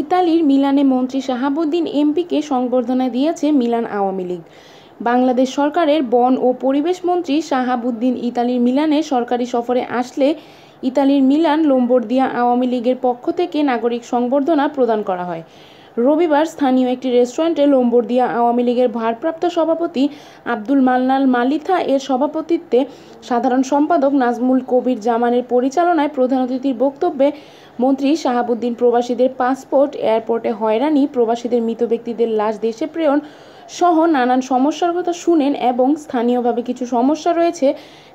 ইতালির মিলানে মন্ত্রী শাহাবুদ্দিন এমপিকে সংবর্ধনা দিয়েছে মিলান আওয়ামী লীগ। বাংলাদেশ সরকারের বন ও পরিবেশ মন্ত্রী শাহাবুদ্দিন ইতালির মিলানে সরকারি সফরে আসলে ইতালির মিলান, লোম্বর্দিয়া আওয়ামী লীগের পক্ষ থেকে নাগরিক সংবর্ধনা প্রদান করা হয়। রবিবার স্থানীয় একটি রেস্টুরেন্টে লম্বরদিয়া আওয়ামী লীগের ভারপ্রাপ্ত সভাপতি আব্দুল মালনাল মালিথা এর সভাপতিত্বে সাধারণ সম্পাদক নাজমুল কবির জামানের পরিচালনায় প্রধান অতিথির বক্তব্যে মন্ত্রী শাহাবুদ্দিন প্রবাসীদের পাসপোর্ট, এয়ারপোর্টে হয়রানি, প্রবাসীদের মৃত ব্যক্তিদের লাশ দেশে প্রেরণ সহ নানান সমস্যার কথা শুনেন এবং স্থানীয়ভাবে কিছু সমস্যা রয়েছে,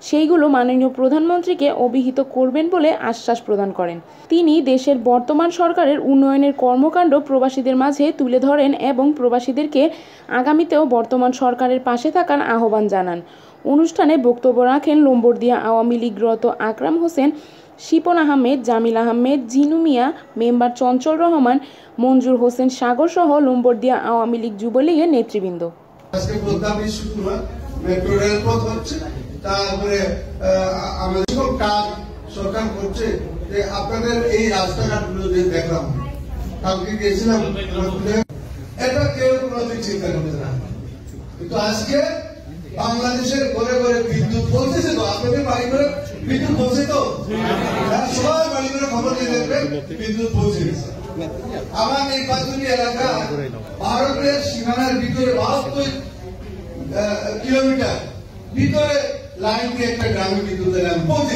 সেইগুলো মাননীয় প্রধানমন্ত্রীকে অভিহিত করবেন বলে আশ্বাস প্রদান করেন। তিনি দেশের বর্তমান সরকারের উন্নয়নের কর্মকাণ্ড প্রবাসীদের মাঝে তুলে ধরেন এবং প্রবাসীদেরকে আগামীতেও বর্তমান সরকারের পাশে থাকার আহ্বান জানান। অনুষ্ঠানে বক্তব্য রাখেন লোম্বরদিয়া আওয়ামী লীগরত আকরাম হোসেন, শিপন আহমেদ, জামিল আহমেদ, জিনু মিয়া, মেম্বার চঞ্চল রহমান, মঞ্জুর হোসেন সাগর সহ লোম্বরদিয়া আওয়ামী লীগ যুবলীগের নেতৃবৃন্দ। তারপরে আমাদের কাজ সরকার করছে, যে আপনাদের এই যে দেখলাম, কালকে এটা কেউ চিন্তা না। কিন্তু আজকে বাংলাদেশের ঘরে ঘরে বিদ্যুৎ পৌঁছেছে তো? আপনাদের বাড়ি ঘরে বিদ্যুৎ পৌঁছে তো? হ্যাঁ, সবাই বাড়ি ঘরে খবর দিয়ে দেখবেন বিদ্যুৎ পৌঁছে আমার নির্বাচনী এলাকা ভারতের সীমানার ভিতরে বাহাত্তর কিলোমিটার। ভিতরে লাইন দিয়ে একটা গ্রামে বিদ্যুৎ লাইন পৌঁছে